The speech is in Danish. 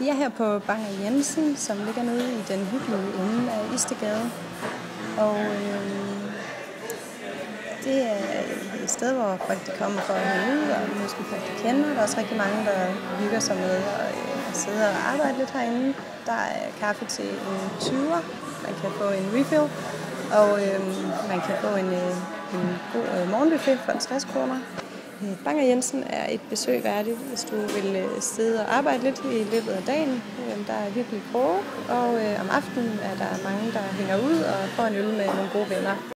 Vi er her på Bang Jensen, som ligger nede i den hyggelige ende af Istegade. Og øh, det er et sted, hvor folk de kommer for at hænge ud, og måske folk de kender. Der er også rigtig mange, der hygger sig med at, øh, at sidde og arbejde lidt herinde. Der er kaffe til en 20'er. Man kan få en refill, og øh, man kan få en, øh, en god øh, morgenbuffet for 60 kroner. Banger Jensen er et besøg værdigt, hvis du vil øh, sidde og arbejde lidt i løbet af dagen. Øhm, der er virkelig kroge, og øh, om aftenen er der mange, der hænger ud og får en øl med nogle gode venner.